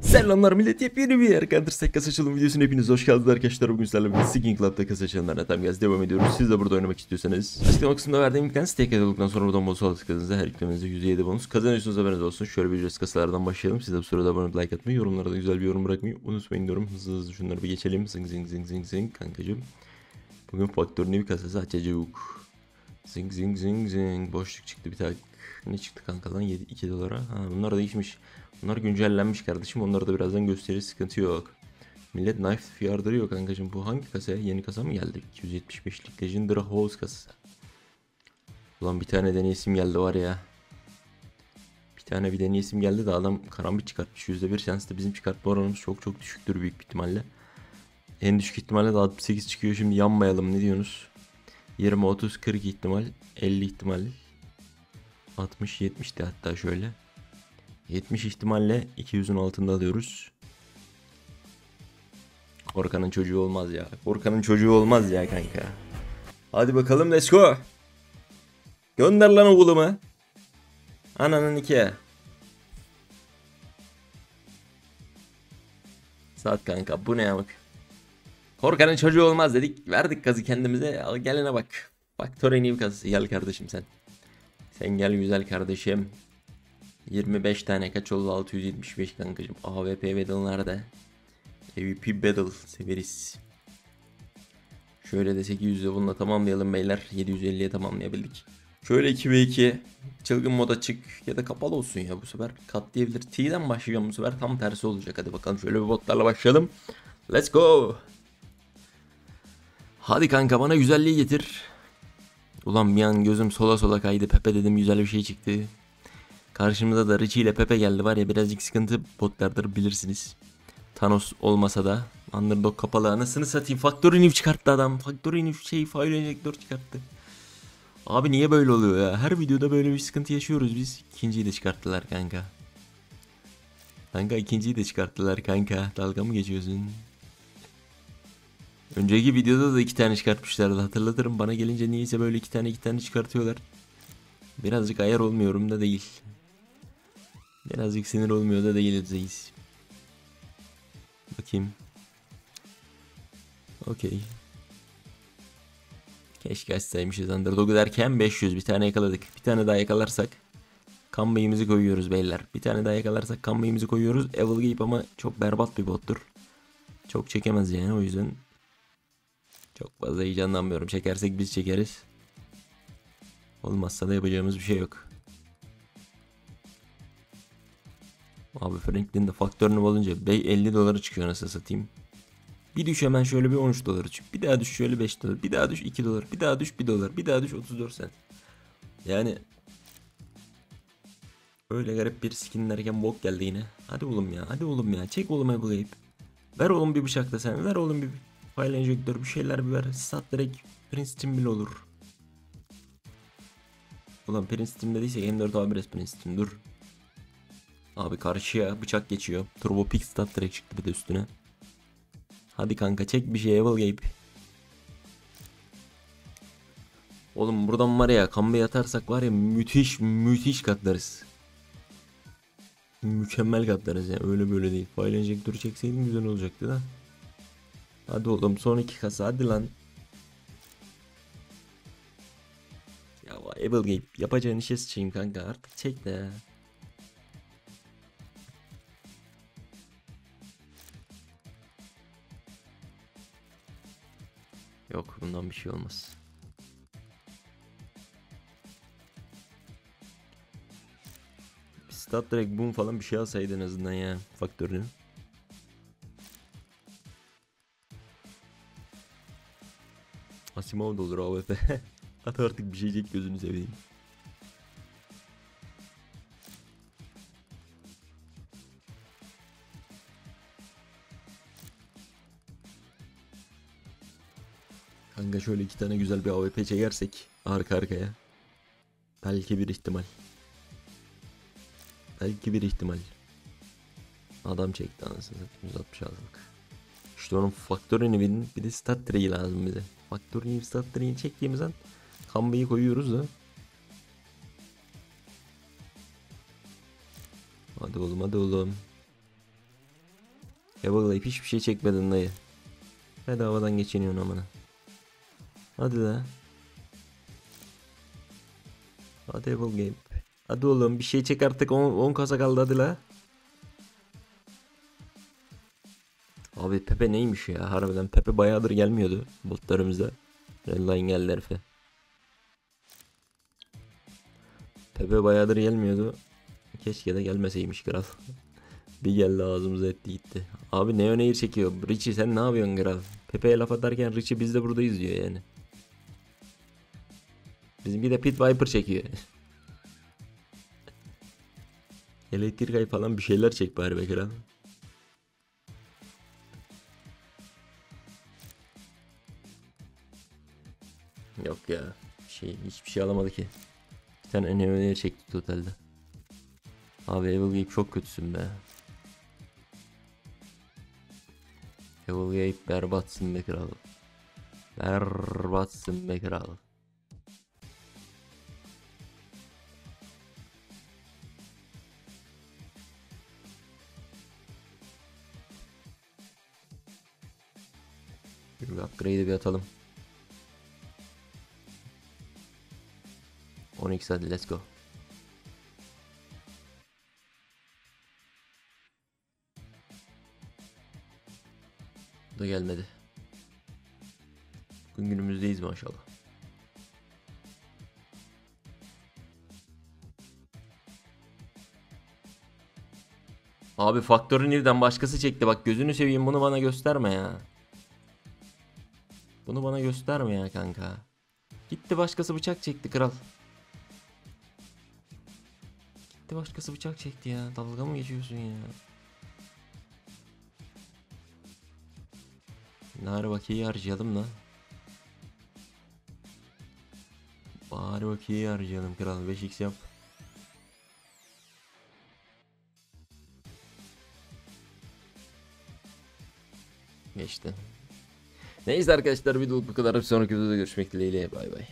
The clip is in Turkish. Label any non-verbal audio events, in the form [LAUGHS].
Selamlar millet yepyeni bir yer. Counter kasa açılım videosuna hepiniz hoş geldiniz arkadaşlar. Bugün sizlerle birlikte Sticking Club'da kasa açılımlarına tam gaz devam ediyoruz. Siz de burada oynamak istiyorsanız. Açıklama kısmında verdiğim linkten stake olduktan sonra buradan bonus alıp tıkladığınızda her yüklemenizde %7 bonus. Kazanıyorsunuz haberiniz olsun. Şöyle bir ücretsiz kasalardan başlayalım. Siz de bu sırada abone like atmayı yorumlara da güzel bir yorum bırakmayı unutmayın diyorum. Hızlı hızlı şunları bir geçelim. Zing zing zing zing zing kankacım bugün faktörün bir kasası açacağız zing zing zing zing. Boşluk çıktı bir tane ne çıktı kanka lan 7 2 dolara ha bunlar değişmiş Bunlar güncellenmiş kardeşim. Onları da birazdan gösteririz. Sıkıntı yok. Millet knife yardırıyor kankacım. Bu hangi kasa? Yeni kasa mı geldi? 275'lik Legendary Hose kasası. Ulan bir tane deneyesim geldi var ya. Bir tane bir deneyesim geldi de adam karambit çıkartmış. %1 şanslı bizim çıkartma oranımız çok çok düşüktür büyük ihtimalle. En düşük ihtimalle de 68 çıkıyor. Şimdi yanmayalım ne diyorsunuz? 20, 30, 40 ihtimal. 50 ihtimal. 60, 70 de hatta şöyle. 70 ihtimalle 200'ün altında alıyoruz. Korkanın çocuğu olmaz ya. Korkanın çocuğu olmaz ya kanka. Hadi bakalım let's go. Gönder lan oğlumu. Ananın iki. Saat kanka bu ne ya bak. Korkanın çocuğu olmaz dedik. Verdik gazı kendimize. Al gelene bak. Bak Torre'nin kasası. Gel kardeşim sen. Sen gel güzel kardeşim. 25 tane kaç oldu 675 kankacım. AWP Battle'larda. AWP Battle severiz. Şöyle de 800'de bununla tamamlayalım beyler. 750'ye tamamlayabildik. Şöyle 2 ve 2 çılgın moda çık ya da kapalı olsun ya bu sefer katlayabilir. T'den başlayacağım bu sefer tam tersi olacak. Hadi bakalım şöyle bir botlarla başlayalım. Let's go. Hadi kanka bana güzelliği getir. Ulan bir an gözüm sola sola kaydı. Pepe dedim güzel bir şey çıktı. Karşımıza da Richie ile Pepe geldi var ya birazcık sıkıntı botlardır bilirsiniz. Thanos olmasa da Underdog kapalı anasını satayım. Factory New çıkarttı adam. Factory New şey Fire Injector çıkarttı. Abi niye böyle oluyor ya? Her videoda böyle bir sıkıntı yaşıyoruz biz. İkinciyi de çıkarttılar kanka. Kanka ikinciyi de çıkarttılar kanka. Dalga mı geçiyorsun? Önceki videoda da iki tane çıkartmışlardı hatırlatırım. Bana gelince niyeyse böyle iki tane iki tane çıkartıyorlar. Birazcık ayar olmuyorum da değil. Birazcık sinir olmuyor da değiliz. Bakayım. Okey. Keşke açsaymışız Underdog'u derken 500 bir tane yakaladık. Bir tane daha yakalarsak Kambayımızı koyuyoruz beyler. Bir tane daha yakalarsak kambayımızı koyuyoruz. Evil Gape ama çok berbat bir bottur. Çok çekemez yani o yüzden çok fazla heyecanlanmıyorum. Çekersek biz çekeriz. Olmazsa da yapacağımız bir şey yok. Abi Franklin'de faktörünü olunca bey 50 dolara çıkıyor nasıl satayım. Bir düş hemen şöyle bir 13 dolara çık. Bir daha düş şöyle 5 dolar. Bir daha düş 2 dolar. Bir daha düş 1 dolar. Bir daha düş 34 sent. Yani Öyle garip bir skin derken bok geldi yine. Hadi oğlum ya. Hadi oğlum ya. Çek oğlum Apple Ver oğlum bir bıçak da sen. Ver oğlum bir file enjektör bir şeyler bir ver. Sat direkt Prince bile olur. Ulan Prince Team dediysek M4 A1S Prince Team dur. Abi karşıya bıçak geçiyor. Turbo Pix stat direkt çıktı bir de üstüne. Hadi kanka çek bir şey Evil Gape. Oğlum buradan var ya kambe yatarsak var ya müthiş müthiş katlarız. Mükemmel katlarız yani öyle böyle değil. File enjektörü çekseydim güzel olacaktı da. Hadi oğlum son iki kasa hadi lan. Ya Evil Gape yapacağın işe sıçayım kanka artık çek de. Yok bundan bir şey olmaz. Stat direkt boom falan bir şey alsaydı en azından ya faktörünü. Asimov da olur AWP. [LAUGHS] At artık bir şeycek gözünü seveyim. Kanka şöyle iki tane güzel bir AWP çekersek arka arkaya. Belki bir ihtimal. Belki bir ihtimal. Adam çekti anasını satayım 160 aldık. İşte onun faktör inivinin bir de stat direği lazım bize. Faktör iniv stat direğini çektiğimiz an kambayı koyuyoruz da. Hadi oğlum hadi oğlum. Yavaşlayıp hiçbir şey çekmedin dayı. Bedavadan geçiniyorsun amına. Hadi la. Hadi Evil Game. Hadi oğlum bir şey çek artık 10 kasa kaldı hadi la. Abi Pepe neymiş ya harbiden Pepe bayağıdır gelmiyordu botlarımıza. Redline geldi herife. Pepe bayağıdır gelmiyordu. Keşke de gelmeseymiş kral. [LAUGHS] bir geldi ağzımıza etti gitti. Abi ne öneğir çekiyor. Richie sen ne yapıyorsun kral? Pepe'ye laf atarken Richie biz de buradayız diyor yani. Bizimki de Pit Viper çekiyor. [LAUGHS] Elektrik ay falan bir şeyler çek bari be kral. Yok ya. Şey hiçbir şey alamadı ki. Bir tane önemli çekti totalde. Abi Evil Gabe çok kötüsün be. Evil Gabe berbatsın be kral. Berbatsın be kral. Upgrade'i bir atalım. 10x hadi let's go. Bu da gelmedi. Bugün günümüzdeyiz maşallah. Abi faktörü nereden başkası çekti bak gözünü seveyim bunu bana gösterme ya. Bunu bana gösterme ya kanka. Gitti başkası bıçak çekti kral. Gitti başkası bıçak çekti ya. Dalga mı geçiyorsun ya? Bari bakiyeyi harcayalım lan. Bari bakiyeyi harcayalım kral 5x yap. Geçti. Neyse arkadaşlar videoluk bu kadar. Bir sonraki videoda görüşmek dileğiyle. Bay bay.